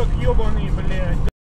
турок ебаный, блядь.